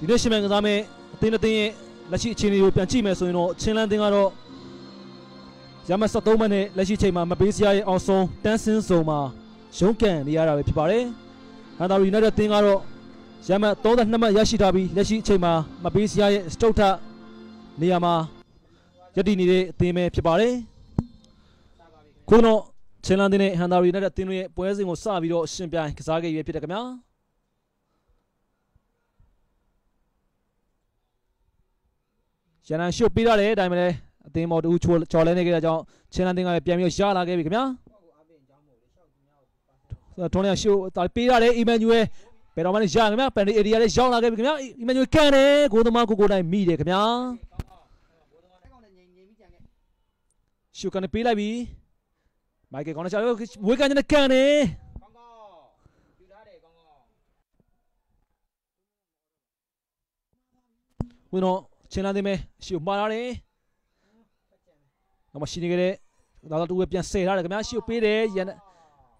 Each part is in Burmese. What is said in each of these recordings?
ဒီနေ့ရှင်မြန်ကစားမဲ့အသင်းတစ်သင်းရဲ့လက်ရှိအခြေအနေကိုပြန်ကြည့်မယ်ဆိုရင်တော့ချင်းလန်းသင်းကတော့ရမတ်73မှတ်နဲ့လက်ရှိချိန်မှာမပေးစရာရဲ့အောင်ဆုံးတန်းစင်းစုံမှာရုံးကန်နေရတာပဲဖြစ်ပါတယ်။ဟန်တာရီနိုက်တက်သင်းကတော့ရမတ်32မှတ်ရရှိထားပြီးလက်ရှိအချိန်မှာမပေးစရာရဲ့စတုတ်ထနေရာမှာယက်တည်နေတဲ့အသင်းပဲဖြစ်ပါတယ်။ခုတော့ချင်းလန်းသင်းနဲ့ဟန်တာရီနိုက်တက်သင်းတို့ရဲ့ပွဲစဉ်ကိုစပြီးတော့ရှင်ပြိုင်ကစားခဲ့ရဖြစ်တယ်ခင်ဗျာ။ ရန်နန်ရှုပ်ပေးရတယ်ဒါပေမဲ့လည်းအသင်းမော်တူချိုကျော်လဲနေကြတဲ့ကြောင့်ချင်းလန်တင်းကလည်းပြန်ပြီးရလာခဲ့ပြီခင်ဗျာထွန်းလျာရှုပ်တာပေးရတယ်အီမန်နျူယ်ဘယ်တော့မှလည်းရခင်ဗျာပန်ဒီအေရီယာလည်းရောက်လာခဲ့ပြီခင်ဗျာအီမန်နျူယ်ကန်တယ်ကိုသမားကိုကိုတိုင်းမိတယ်ခင်ဗျာရှုပ်ကနေပေးလိုက်ပြီမိုက်ကယ်ကောင်းတဲ့ချာဝေးကန်နေတဲ့ကန်တယ်ဝင်တော့ ချင်းလာသိမယ်ရှီကိုမှားလာတယ်နောက်မှရှိနေကြတဲ့ဒါတော့တူပဲပြန်ဆယ်ထားတယ်ခင်ဗျာရှီကိုပေးတယ်ရန်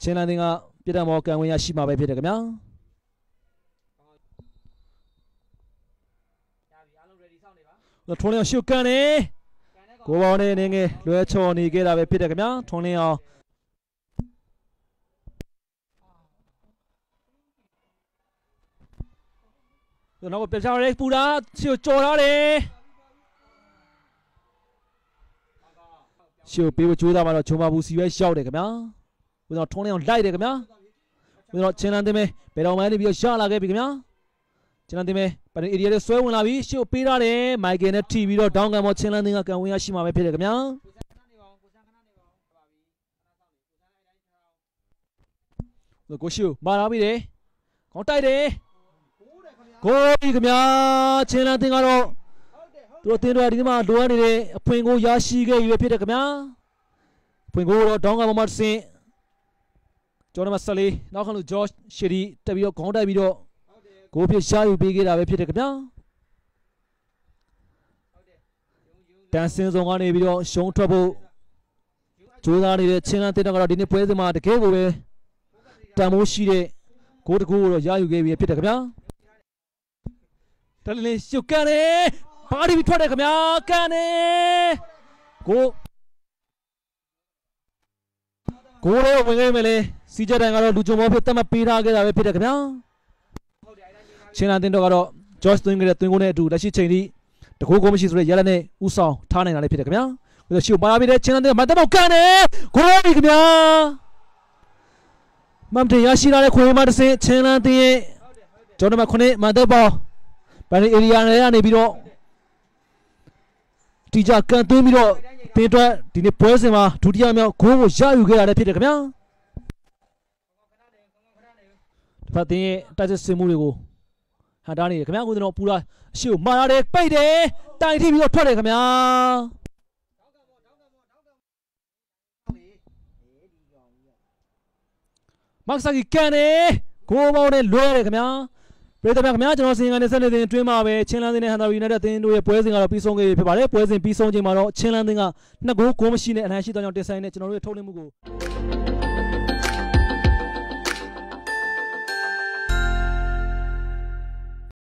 ချင်းလာသိကပြတ်တမောကန်ဝင်ရရှိမှာပဲဖြစ်တယ်ခင်ဗျာထွန်းလင်းအောင်ရှုကန်တယ်ကိုပေါင်းနေနေငယ်လွဲချော်နေခဲ့တာပဲဖြစ်တယ်ခင်ဗျာထွန်းလင်းအောင် နောက်ပြန်ချရဲပူတာရှီကိုကြော်ထားတယ်ရှီကိုပေးဖို့ကြိုးစားမှတော့ချုံမဘူးစီပဲရှောက်တယ်ခင်ဗျာဦးတော့ထုံးလင်းအောင်လိုက်တယ်ခင်ဗျာဦးတော့ချင်းလန်းတင်မဲဘယ်တော်မှန်းနေပြီးရလာခဲ့ပြီခင်ဗျာချင်းလန်းတင်မဲပန်အေရီယာလေးဆွဲဝင်လာပြီရှီကိုပေးထားတယ်မိုက်ကယ်နဲ့ထိပြီးတော့ဒေါင်းကန်မောချင်းလန်းတင်ကကန်ဝင်ရရှိမှာပဲဖြစ်တယ်ခင်ဗျာကိုရှိမာလာပြီတယ်ခေါင်းတိုက်တယ် ကိုကြီးခင်ဗျာချင်းလန်းတင်ကတော့သူတို့တင်တော်ဒီမှာလိုအပ်နေတဲ့အဖွင့်ကိုရရှိခဲ့ပြီဖြစ်တယ်ခင်ဗျာအဖွင့်ကိုတော့ဒေါင်းကမမတ်စင်ကျော်နမဆလီနောက်ခံလို့ဂျော့ရှီရီတက်ပြီးတော့ခေါင်းတိုက်ပြီးတော့ကိုဖြစ်ရှာယူပေးခဲ့တာပဲဖြစ်တယ်ခင်ဗျာတန်စင်ဆောင်ကနေပြီးတော့ရှုံးထွက်ဖို့ကြိုးစားနေတဲ့ချင်းလန်းတင်တော်ကတော့ဒီနေ့ပွဲစဉ်မှာတကယ်ကိုပဲတန်မိုးရှိတဲ့ဂိုးတကူကိုတော့ရယူခဲ့ပြီဖြစ်တယ်ခင်ဗျာ တလင်းရှုပ်ကန်တယ်ပါတီထွက်တယ်ခင်ဗျာကန်တယ်ကိုကိုလေးဝင်ခဲ့မယ်လေစီချက်တန်ကတော့လူကြုံမောဖြစ်တက်မပေးထားခဲ့တာပဲဖြစ်တယ်ခင်ဗျာချင်းလာတင်တော့ကတော့ George သွင်းခဲ့တဲ့သွင်းကိုနဲ့အတူလက်ရှိချိန်ထိတကူကိုမရှိဆိုတဲ့ရလက်နဲ့ဥဆောင်ထားနိုင်တာလည်းဖြစ်တယ်ခင်ဗျာပြီးတော့ရှုပ်ပါပြီးတဲ့ချင်းလာတင်မတ်တော့ကန်တယ်ကိုရိုဘီခင်ဗျာမမ်တေရရှိလာတဲ့ခွေးမတစ်စင်းချင်းလာတင်ရဲ့ဂျော်နမခွနဲ့မတ်တော့ဘ န်အေရီယာနဲ့ကနေပြီးတော့တီကြကန်သွင်းပြီးတော့တင်းအတွက်ဒီနေ့ပွဲစဉ်မှာဒုတိယမြောက်ဂိုးကိုရယူခဲ့ရတဲ့ဖြစ်တယ်ခင်ဗျာဒီဖက်တင်းရဲ့တိုက်စစ်စင်မှုတွေကိုဟန်တာနေတယ်ခင်ဗျာကိုတော့ပူလာအရှိကိုမာရတယ်ပိတ်တယ်တိုင်ထိပြီးတော့ထွက်တယ်ခင်ဗျာမက်ဆာကီကန်တယ်ဂိုးပေါင်းနဲ့လွဲတယ်ခင်ဗျာ ပြည်သူများခင်ဗျာကျွန်တော်စင်ကနေဆက်နေတဲ့အတွင်းမှာပဲချင်းလန်းသင်းနဲ့ဟန်တာရီနဲ့တဲ့အသင်းတို့ရဲ့ပွဲစဉ်ကတော့ပြီးဆုံးခဲ့ပြီဖြစ်ပါတယ်ပွဲစဉ်ပြီးဆုံးချိန်မှာတော့ချင်းလန်းသင်းကနှစ်ဂိုးဂိုးမရှိနဲ့အနိုင်ရှိသောကြောင့်တင်ဆိုင်နဲ့ကျွန်တော်တို့ရဲ့ထုတ်လွှင့်မှုကို